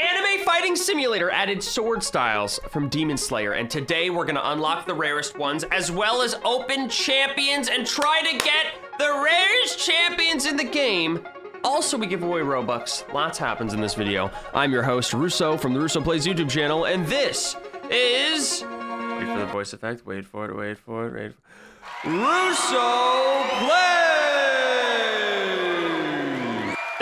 Anime Fighting Simulator added sword styles from Demon Slayer, and today we're gonna unlock the rarest ones, as well as open champions and try to get the rarest champions in the game. Also, we give away Robux. Lots happens in this video. I'm your host, Russo, from the Russo Plays YouTube channel, and this is... Wait for the voice effect. Wait for it, wait for it, wait for it. Russo Plays!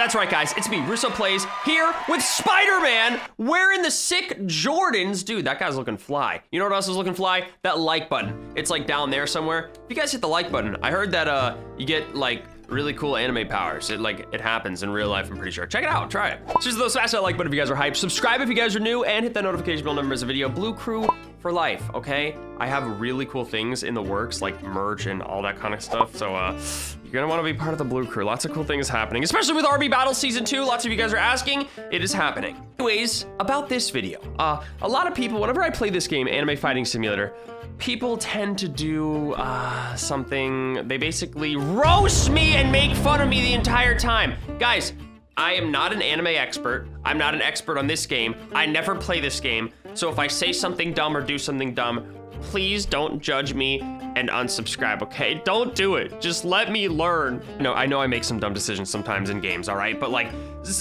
That's right, guys. It's me, Russo Plays, here with Spider-Man wearing the sick Jordans. Dude, that guy's looking fly. You know what else is looking fly? That like button. It's like down there somewhere. If you guys hit the like button, I heard that uh, you get like really cool anime powers. It like it happens in real life, I'm pretty sure. Check it out, try it. So just those smash that like button if you guys are hyped. Subscribe if you guys are new and hit that notification bell number miss a video. Blue Crew for life, okay? I have really cool things in the works like merch and all that kind of stuff. So uh, you're gonna wanna be part of the Blue Crew. Lots of cool things happening, especially with RB Battle Season 2. Lots of you guys are asking, it is happening. Anyways, about this video. Uh, a lot of people, whenever I play this game, Anime Fighting Simulator, people tend to do uh, something, they basically roast me and make fun of me the entire time. Guys, I am not an anime expert. I'm not an expert on this game. I never play this game. So if I say something dumb or do something dumb, please don't judge me and unsubscribe, okay? Don't do it. Just let me learn. No, I know I make some dumb decisions sometimes in games, all right? But like,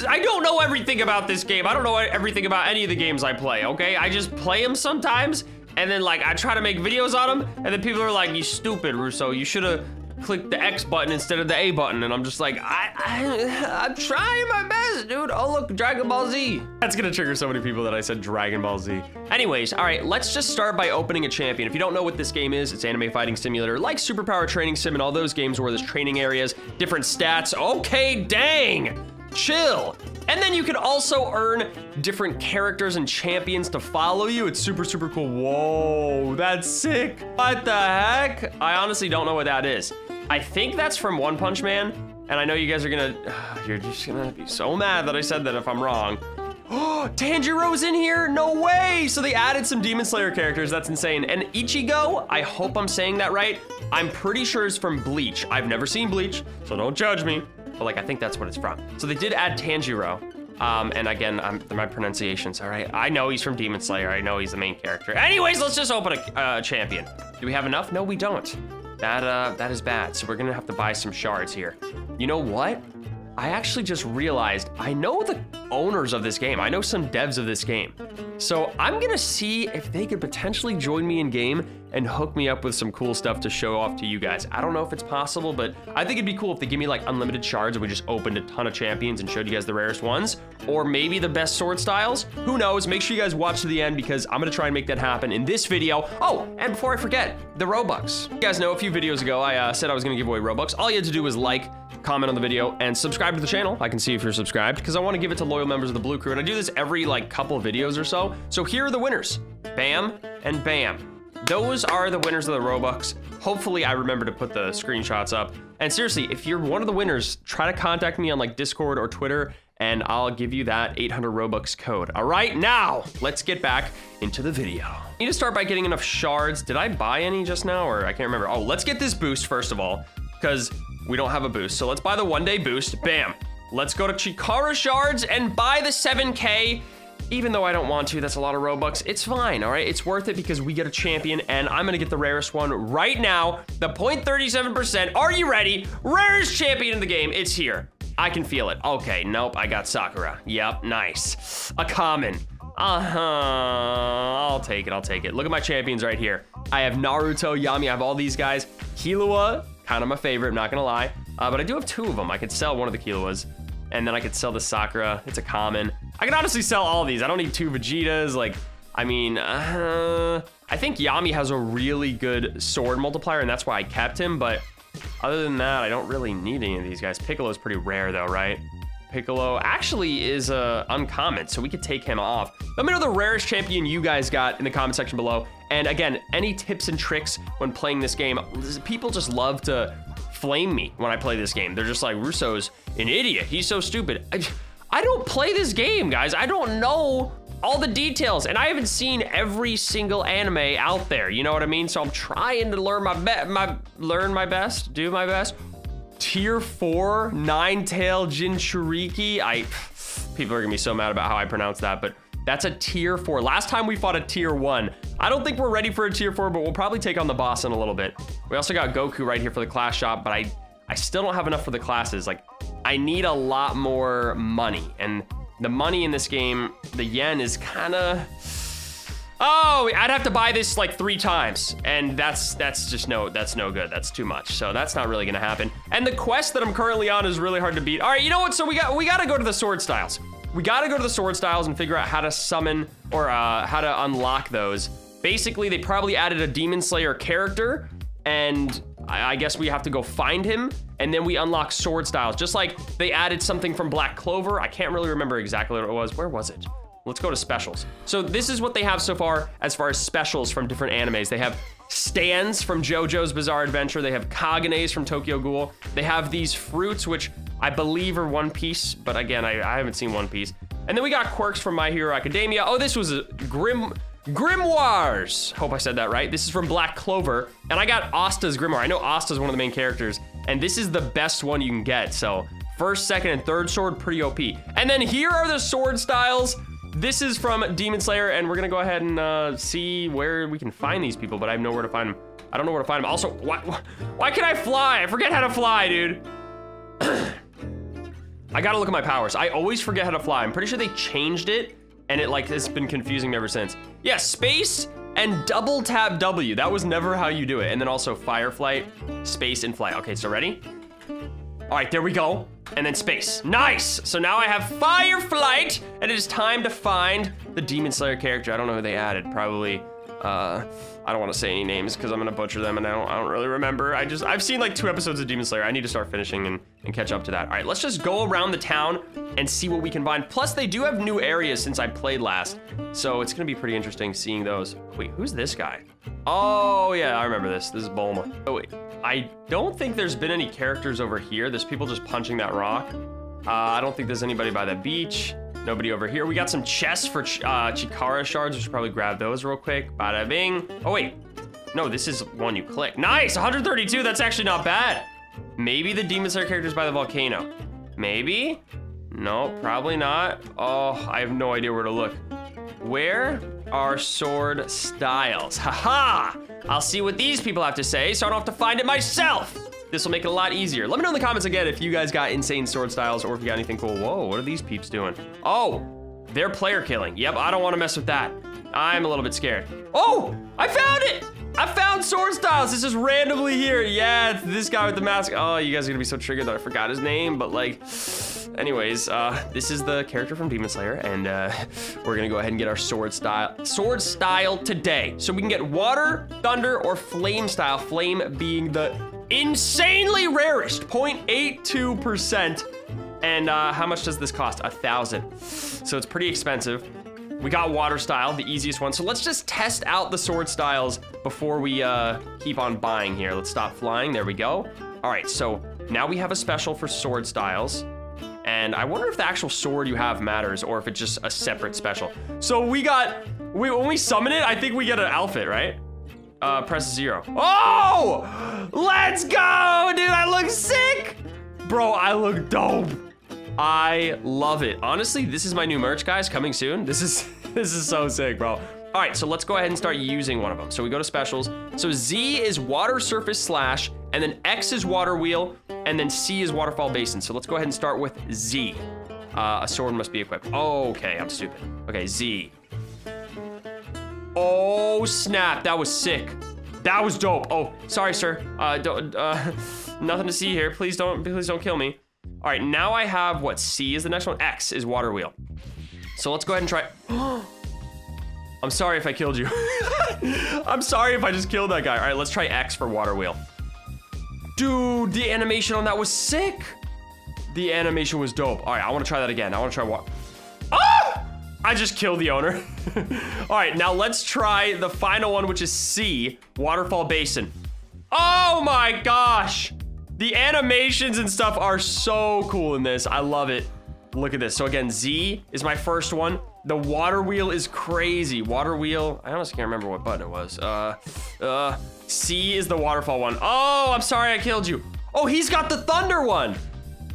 I don't know everything about this game. I don't know everything about any of the games I play, okay? I just play them sometimes and then like I try to make videos on them, and then people are like, "You stupid, Russo. You should have clicked the X button instead of the A button." And I'm just like, I, I, I'm trying my best, dude. Oh look, Dragon Ball Z. That's gonna trigger so many people that I said Dragon Ball Z. Anyways, all right, let's just start by opening a champion. If you don't know what this game is, it's anime fighting simulator, like Superpower Training Sim and all those games where there's training areas, different stats. Okay, dang chill. And then you can also earn different characters and champions to follow you. It's super, super cool. Whoa, that's sick. What the heck? I honestly don't know what that is. I think that's from One Punch Man. And I know you guys are gonna, you're just gonna be so mad that I said that if I'm wrong. Oh, Tanjiro's in here? No way! So they added some Demon Slayer characters, that's insane. And Ichigo, I hope I'm saying that right. I'm pretty sure it's from Bleach. I've never seen Bleach, so don't judge me but like I think that's what it's from. So they did add Tanjiro. Um, and again, I'm, my pronunciations, all right? I know he's from Demon Slayer. I know he's the main character. Anyways, let's just open a uh, champion. Do we have enough? No, we don't. That, uh, that is bad. So we're gonna have to buy some shards here. You know what? I actually just realized I know the owners of this game. I know some devs of this game. So I'm gonna see if they could potentially join me in game and hook me up with some cool stuff to show off to you guys. I don't know if it's possible, but I think it'd be cool if they give me like unlimited shards and we just opened a ton of champions and showed you guys the rarest ones, or maybe the best sword styles. Who knows? Make sure you guys watch to the end because I'm gonna try and make that happen in this video. Oh, and before I forget, the Robux. You guys know a few videos ago, I uh, said I was gonna give away Robux. All you had to do was like, comment on the video, and subscribe to the channel. I can see if you're subscribed because I wanna give it to loyal members of the Blue Crew. And I do this every like couple videos or so. So here are the winners. Bam and bam. Those are the winners of the Robux. Hopefully I remember to put the screenshots up. And seriously, if you're one of the winners, try to contact me on like Discord or Twitter and I'll give you that 800 Robux code. All right, now let's get back into the video. I need to start by getting enough shards. Did I buy any just now or I can't remember. Oh, let's get this boost first of all because we don't have a boost. So let's buy the one day boost. Bam. Let's go to Chikara shards and buy the 7K even though I don't want to, that's a lot of Robux. It's fine, all right? It's worth it because we get a champion, and I'm gonna get the rarest one right now. The 0.37%. Are you ready? Rarest champion in the game. It's here. I can feel it. Okay, nope, I got Sakura. Yep, nice. A common. Uh-huh, I'll take it, I'll take it. Look at my champions right here. I have Naruto, Yami, I have all these guys. Killua, kind of my favorite, I'm not gonna lie. Uh, but I do have two of them. I could sell one of the Killuas, and then I could sell the Sakura. It's a common. I can honestly sell all these. I don't need two Vegetas. Like, I mean, uh, I think Yami has a really good sword multiplier, and that's why I kept him. But other than that, I don't really need any of these guys. Piccolo's pretty rare, though, right? Piccolo actually is uh, uncommon, so we could take him off. Let me know the rarest champion you guys got in the comment section below. And again, any tips and tricks when playing this game. People just love to flame me when I play this game. They're just like, Russo's an idiot. He's so stupid. I, I don't play this game, guys. I don't know all the details, and I haven't seen every single anime out there. You know what I mean? So I'm trying to learn my be my learn my best, do my best. Tier four, nine tail Jinchuriki. I People are gonna be so mad about how I pronounce that, but that's a tier four. Last time we fought a tier one. I don't think we're ready for a tier four, but we'll probably take on the boss in a little bit. We also got Goku right here for the class shop, but I, I still don't have enough for the classes. Like, I need a lot more money. And the money in this game, the yen is kind of... Oh, I'd have to buy this like three times, and that's that's just no that's no good. That's too much. So that's not really gonna happen. And the quest that I'm currently on is really hard to beat. All right, you know what? So we got we got to go to the sword styles. We got to go to the sword styles and figure out how to summon or uh, how to unlock those. Basically, they probably added a Demon Slayer character, and I guess we have to go find him, and then we unlock sword styles. Just like they added something from Black Clover. I can't really remember exactly what it was. Where was it? Let's go to specials. So this is what they have so far as far as specials from different animes. They have stands from JoJo's Bizarre Adventure. They have Kagunes from Tokyo Ghoul. They have these fruits, which I believe are One Piece, but again, I, I haven't seen One Piece. And then we got quirks from My Hero Academia. Oh, this was a Grim... Grimoires. Hope I said that right. This is from Black Clover, and I got Asta's Grimoire. I know Asta's one of the main characters, and this is the best one you can get. So first, second, and third sword, pretty OP. And then here are the sword styles. This is from Demon Slayer, and we're gonna go ahead and uh, see where we can find these people, but I have nowhere to find them. I don't know where to find them. Also, why, why can I fly? I forget how to fly, dude. I gotta look at my powers. I always forget how to fly. I'm pretty sure they changed it, and it like has been confusing me ever since. Yeah, space and double tap W. That was never how you do it. And then also fire flight, space, and flight. Okay, so ready? All right, there we go. And then space. Nice! So now I have fire flight, and it is time to find the Demon Slayer character. I don't know who they added. Probably, uh, I don't want to say any names because I'm gonna butcher them, and I don't, I don't really remember. I just, I've seen like two episodes of Demon Slayer. I need to start finishing and, and catch up to that. All right, let's just go around the town and see what we can find. Plus, they do have new areas since I played last, so it's gonna be pretty interesting seeing those. Wait, who's this guy? Oh yeah, I remember this. This is Bulma. Oh wait. I don't think there's been any characters over here. There's people just punching that rock. Uh, I don't think there's anybody by the beach. Nobody over here. We got some chests for ch uh, Chikara shards. We should probably grab those real quick. Bada bing. Oh, wait. No, this is one you click. Nice, 132. That's actually not bad. Maybe the Demon Slayer character's by the volcano. Maybe? No, probably not. Oh, I have no idea where to look. Where are sword styles? Haha! -ha! I'll see what these people have to say so I don't have to find it myself. This will make it a lot easier. Let me know in the comments again if you guys got insane sword styles or if you got anything cool. Whoa, what are these peeps doing? Oh, they're player killing. Yep, I don't want to mess with that. I'm a little bit scared. Oh, I found it! I found sword styles. This is randomly here. Yeah, it's this guy with the mask. Oh, you guys are gonna be so triggered that I forgot his name, but like, anyways, uh, this is the character from Demon Slayer, and uh, we're gonna go ahead and get our sword style, sword style today. So we can get water, thunder, or flame style. Flame being the insanely rarest, 0.82%. And uh, how much does this cost? A thousand. So it's pretty expensive. We got water style, the easiest one. So let's just test out the sword styles before we uh, keep on buying here. Let's stop flying. There we go. All right, so now we have a special for sword styles. And I wonder if the actual sword you have matters or if it's just a separate special. So we got, we, when we summon it, I think we get an outfit, right? Uh, press zero. Oh! Let's go, dude, I look sick! Bro, I look dope. I love it. Honestly, this is my new merch, guys, coming soon. This is this is so sick, bro. All right, so let's go ahead and start using one of them. So we go to specials. So Z is water surface slash, and then X is water wheel, and then C is waterfall basin. So let's go ahead and start with Z. Uh, a sword must be equipped. Okay, I'm stupid. Okay, Z. Oh, snap, that was sick. That was dope. Oh, sorry, sir. Uh, don't, uh, nothing to see here. Please don't, please don't kill me. All right, now I have what C is the next one. X is water wheel. So let's go ahead and try. I'm sorry if I killed you. I'm sorry if I just killed that guy. All right, let's try X for water wheel. Dude, the animation on that was sick. The animation was dope. All right, I want to try that again. I want to try what? Ah! I just killed the owner. All right, now let's try the final one, which is C, waterfall basin. Oh my gosh. The animations and stuff are so cool in this. I love it. Look at this. So again, Z is my first one. The water wheel is crazy. Water wheel, I honestly can't remember what button it was. Uh, uh, C is the waterfall one. Oh, I'm sorry I killed you. Oh, he's got the thunder one.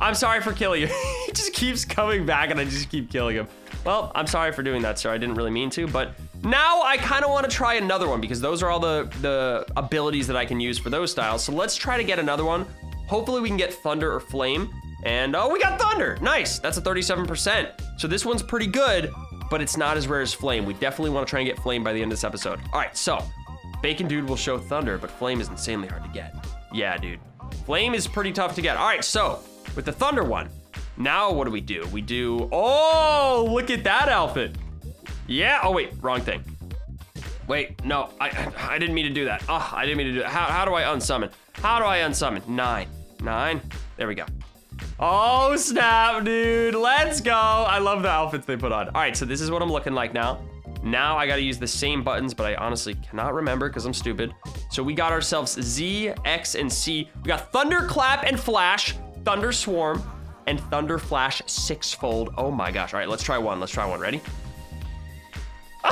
I'm sorry for killing you. he just keeps coming back and I just keep killing him. Well, I'm sorry for doing that, sir. I didn't really mean to, but now I kind of want to try another one because those are all the, the abilities that I can use for those styles. So let's try to get another one. Hopefully we can get Thunder or Flame. And oh, we got Thunder. Nice. That's a 37%. So this one's pretty good, but it's not as rare as Flame. We definitely want to try and get Flame by the end of this episode. All right, so Bacon Dude will show Thunder, but Flame is insanely hard to get. Yeah, dude. Flame is pretty tough to get. All right, so with the Thunder one, now what do we do? We do, oh, look at that outfit. Yeah, oh wait, wrong thing. Wait, no, I, I didn't mean to do that. Oh, I didn't mean to do that. How, how do I unsummon? How do I unsummon? Nine, nine, there we go. Oh, snap, dude. Let's go. I love the outfits they put on. All right, so this is what I'm looking like now. Now I gotta use the same buttons, but I honestly cannot remember because I'm stupid. So we got ourselves Z, X, and C. We got Thunderclap and Flash, Thunder Swarm, and Thunder Flash Sixfold. Oh my gosh. All right, let's try one. Let's try one. Ready?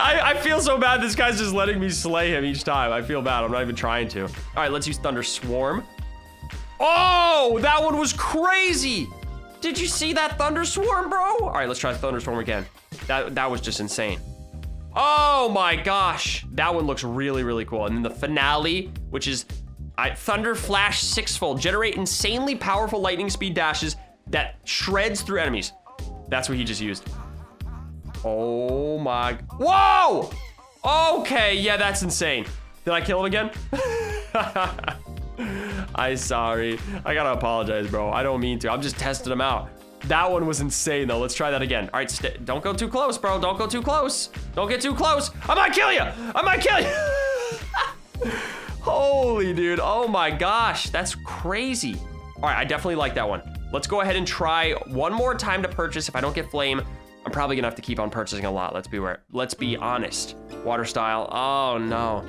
I, I, feel so bad this guy's just letting me slay him each time. I feel bad. I'm not even trying to. All right, let's use Thunder Swarm. Oh, that one was crazy. Did you see that Thunder Swarm, bro? All right, let's try Thunder Swarm again. That, that was just insane. Oh my gosh. That one looks really, really cool. And then the finale, which is I, Thunder Flash Sixfold. Generate insanely powerful lightning speed dashes that shreds through enemies. That's what he just used. Oh my. Whoa! Okay, yeah, that's insane. Did I kill him again? I sorry. I gotta apologize, bro. I don't mean to. I'm just testing him out. That one was insane, though. Let's try that again. All right, don't go too close, bro. Don't go too close. Don't get too close. I might kill you. I might kill you. Holy dude. Oh my gosh. That's crazy. All right, I definitely like that one. Let's go ahead and try one more time to purchase. If I don't get flame, I'm probably gonna have to keep on purchasing a lot. Let's be where. Let's be honest. Water style. Oh no.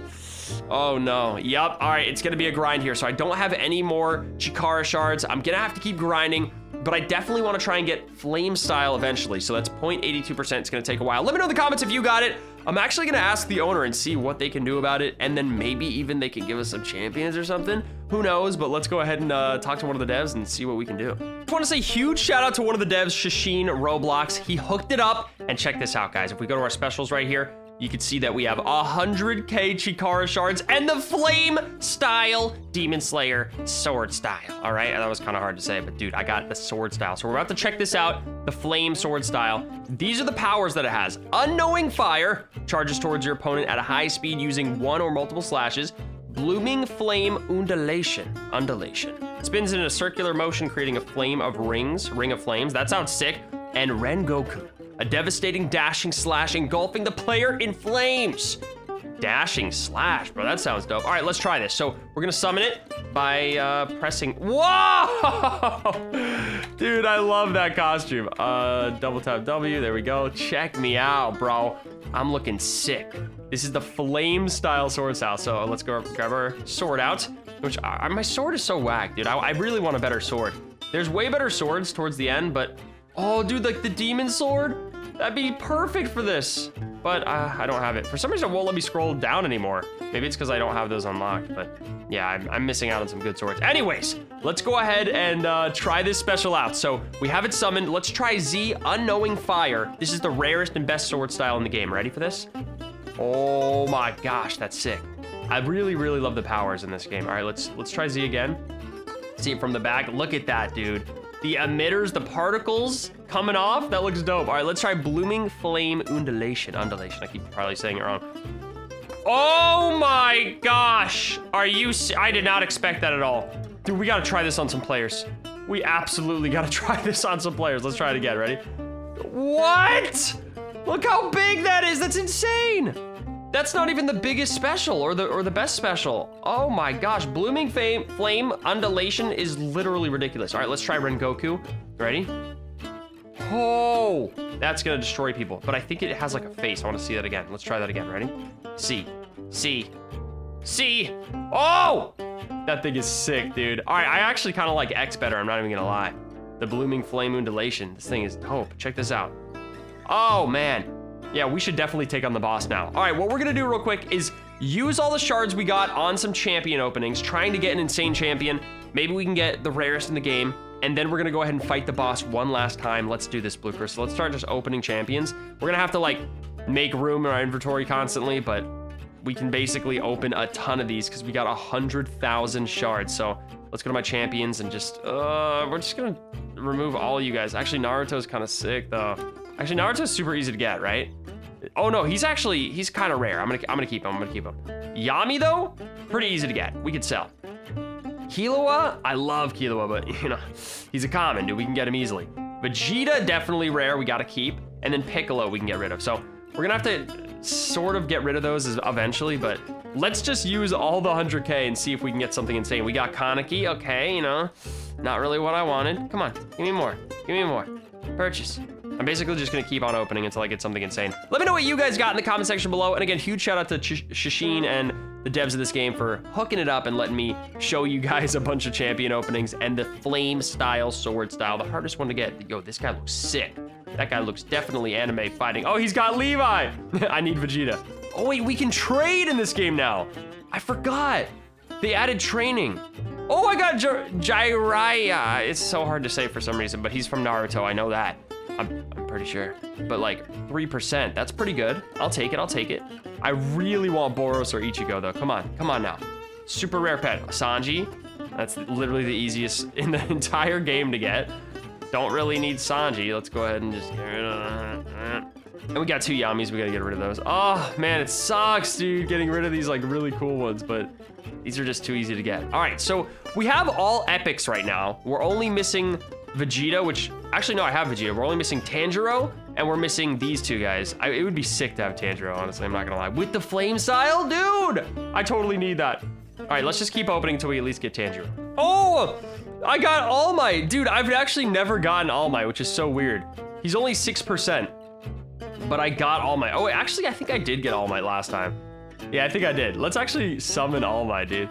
Oh no. Yup. All right, it's gonna be a grind here. So I don't have any more Chikara shards. I'm gonna have to keep grinding but I definitely want to try and get flame style eventually. So that's 0.82%. It's going to take a while. Let me know in the comments if you got it. I'm actually to ask the owner and see what they can do about it. And then maybe even they can give us some champions or something. Who knows? But let's go ahead and uh, talk to one of the devs and see what we can do. Just want to say huge shout out to one of the devs, Shashin Roblox. He hooked it up. And check this out, guys. If we go to our specials right here, you can see that we have 100k Chikara shards and the flame style Demon Slayer sword style. All right, that was kind of hard to say, but dude, I got the sword style. So we're about to check this out, the flame sword style. These are the powers that it has. Unknowing fire charges towards your opponent at a high speed using one or multiple slashes. Blooming Flame Undulation. Undulation. Spins in a circular motion, creating a flame of rings, ring of flames. That sounds sick. And Rengoku a devastating dashing slash engulfing the player in flames. Dashing slash, bro, that sounds dope. All right, let's try this. So we're gonna summon it by uh, pressing, whoa! Dude, I love that costume. Uh, double tap W, there we go. Check me out, bro. I'm looking sick. This is the flame style sword style. So let's go grab our sword out, which uh, my sword is so whack, dude. I, I really want a better sword. There's way better swords towards the end, but oh, dude, like the demon sword, That'd be perfect for this. But uh, I don't have it. For some reason, it won't let me scroll down anymore. Maybe it's because I don't have those unlocked, but yeah, I'm, I'm, missing out on some good swords. Anyways, let's go ahead and uh, try this special out. So we have it summoned. Let's try Z Unknowing Fire. This is the rarest and best sword style in the game. Ready for this? Oh my gosh, that's sick. I really, really love the powers in this game. All right, let's let's try Z again. See it from the back. Look at that, dude the emitters, the particles coming off. That looks dope. All right, let's try Blooming Flame Undulation. Undulation, I keep probably saying it wrong. Oh my gosh. Are you, I did not expect that at all. Dude, we gotta try this on some players. We absolutely gotta try this on some players. Let's try it again, ready? What? Look how big that is, that's insane. That's not even the biggest special or the or the best special. Oh my gosh, Blooming Flame, flame Undulation is literally ridiculous. All right, let's try Rengoku. Ready? Oh, that's gonna destroy people. But I think it has like a face. I wanna see that again. Let's try that again. Ready? See, see, see. Oh, that thing is sick, dude. All right, I actually kind of like X better. I'm not even gonna lie. The Blooming Flame Undulation. This thing is dope. Check this out. Oh man, yeah, we should definitely take on the boss now. All right, what we're gonna do real quick is use all the shards we got on some champion openings, trying to get an insane champion, Maybe we can get the rarest in the game, and then we're gonna go ahead and fight the boss one last time. Let's do this, Blue Crystal. Let's start just opening champions. We're gonna have to like make room in our inventory constantly, but we can basically open a ton of these because we got a hundred thousand shards. So let's go to my champions and just uh we're just gonna remove all you guys. Actually, Naruto's kind of sick though. Actually, Naruto's super easy to get, right? Oh no, he's actually he's kind of rare. I'm gonna I'm gonna keep him. I'm gonna keep him. Yami though, pretty easy to get. We could sell. Killua, I love Killua, but you know, he's a common, dude. We can get him easily. Vegeta, definitely rare. We gotta keep. And then Piccolo, we can get rid of. So we're gonna have to sort of get rid of those eventually, but let's just use all the 100k and see if we can get something insane. We got Kaneki, okay, you know, not really what I wanted. Come on, give me more, give me more. Purchase. I'm basically just gonna keep on opening until I get something insane. Let me know what you guys got in the comment section below. And again, huge shout out to Sh Shashin and the devs of this game for hooking it up and letting me show you guys a bunch of champion openings and the flame style, sword style, the hardest one to get. Yo, this guy looks sick. That guy looks definitely anime fighting. Oh, he's got Levi. I need Vegeta. Oh wait, we can trade in this game now. I forgot. They added training. Oh, I got Jiraiya. It's so hard to say for some reason, but he's from Naruto. I know that. I'm, I'm pretty sure. But like 3%, that's pretty good. I'll take it, I'll take it. I really want Boros or Ichigo though. Come on, come on now. Super rare pet, Sanji. That's literally the easiest in the entire game to get. Don't really need Sanji. Let's go ahead and just. And we got two Yamis, we gotta get rid of those. Oh man, it sucks, dude, getting rid of these like really cool ones, but these are just too easy to get. All right, so we have all epics right now. We're only missing Vegeta, which actually no, I have Vegeta. We're only missing Tanjiro, and we're missing these two guys. I, it would be sick to have Tanjiro, honestly. I'm not gonna lie. With the flame style, dude, I totally need that. All right, let's just keep opening until we at least get Tanjiro. Oh, I got All Might, dude. I've actually never gotten All Might, which is so weird. He's only six percent, but I got All Might. Oh, actually, I think I did get All Might last time. Yeah, I think I did. Let's actually summon All Might, dude.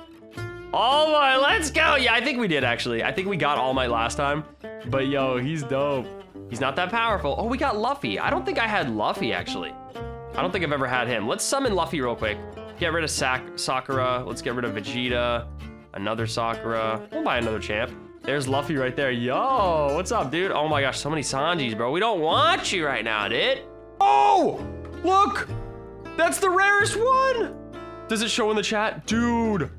All Might, let's go. Yeah, I think we did actually. I think we got All Might last time. But yo, he's dope. He's not that powerful. Oh, we got Luffy. I don't think I had Luffy actually. I don't think I've ever had him. Let's summon Luffy real quick. Get rid of Sak Sakura. Let's get rid of Vegeta. Another Sakura. We'll buy another champ. There's Luffy right there. Yo, what's up, dude? Oh my gosh, so many Sanjis, bro. We don't want you right now, dude. Oh, look. That's the rarest one. Does it show in the chat? Dude,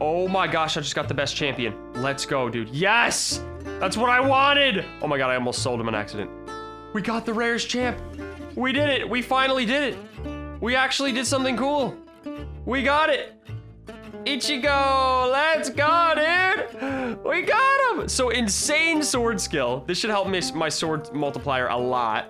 Oh my gosh, I just got the best champion. Let's go, dude. Yes! That's what I wanted! Oh my god, I almost sold him an accident. We got the rarest champ. We did it. We finally did it. We actually did something cool. We got it. Ichigo, let's go, dude. We got him. So insane sword skill. This should help me my sword multiplier a lot.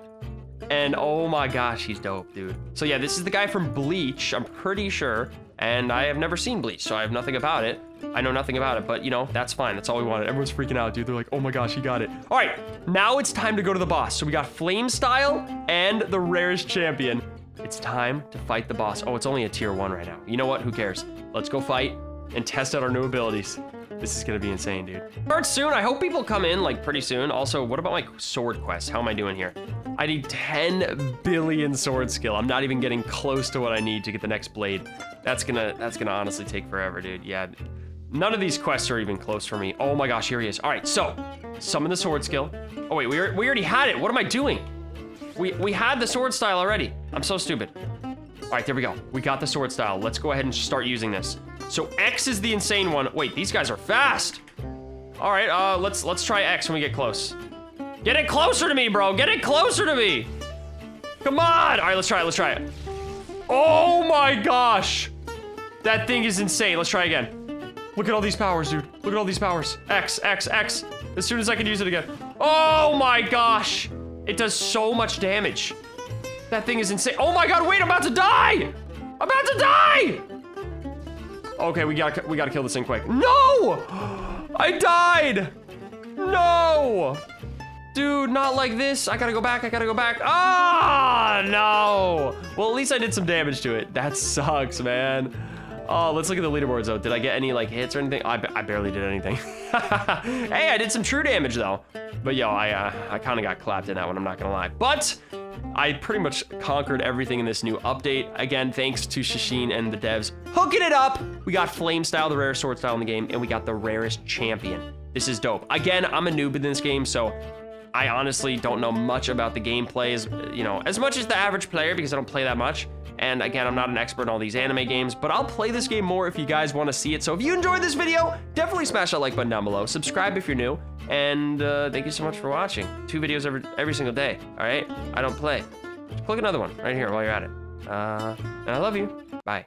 And oh my gosh, he's dope, dude. So yeah, this is the guy from Bleach, I'm pretty sure and I have never seen Bleach, so I have nothing about it. I know nothing about it, but you know, that's fine. That's all we wanted. Everyone's freaking out, dude. They're like, oh my gosh, he got it. All right, now it's time to go to the boss. So we got Flame Style and the rarest champion. It's time to fight the boss. Oh, it's only a tier one right now. You know what? Who cares? Let's go fight and test out our new abilities. This is gonna be insane, dude. Start soon. I hope people come in like pretty soon. Also, what about my sword quest? How am I doing here? I need 10 billion sword skill. I'm not even getting close to what I need to get the next blade. That's gonna, that's gonna honestly take forever, dude. Yeah, none of these quests are even close for me. Oh my gosh, here he is. All right, so summon the sword skill. Oh wait, we, we already had it. What am I doing? We, we had the sword style already. I'm so stupid. All right, there we go. We got the sword style. Let's go ahead and start using this. So X is the insane one. Wait, these guys are fast. All right, uh, let's let's try X when we get close. Get it closer to me, bro. Get it closer to me. Come on. All right, let's try it. Let's try it. Oh my gosh. That thing is insane. Let's try again. Look at all these powers, dude. Look at all these powers. X, X, X. As soon as I can use it again. Oh my gosh. It does so much damage. That thing is insane. Oh my god, wait, I'm about to die! I'm about to die! Okay, we gotta we gotta kill this thing quick. No! I died! No! Dude, not like this. I gotta go back, I gotta go back. Ah, no! Well, at least I did some damage to it. That sucks, man. Oh, let's look at the leaderboards though. Did I get any like hits or anything? I, I barely did anything. hey, I did some true damage though. But yo, I uh, I kind of got clapped in that one. I'm not gonna lie. But I pretty much conquered everything in this new update. Again, thanks to Shashin and the devs hooking it up. We got Flame Style, the rarest sword style in the game, and we got the rarest champion. This is dope. Again, I'm a noob in this game, so I honestly don't know much about the gameplay, as, you know, as much as the average player because I don't play that much. And again, I'm not an expert in all these anime games, but I'll play this game more if you guys want to see it. So if you enjoyed this video, definitely smash that like button down below. Subscribe if you're new. And uh, thank you so much for watching. Two videos every, every single day, all right? I don't play. Just click another one right here while you're at it. Uh, and I love you. Bye.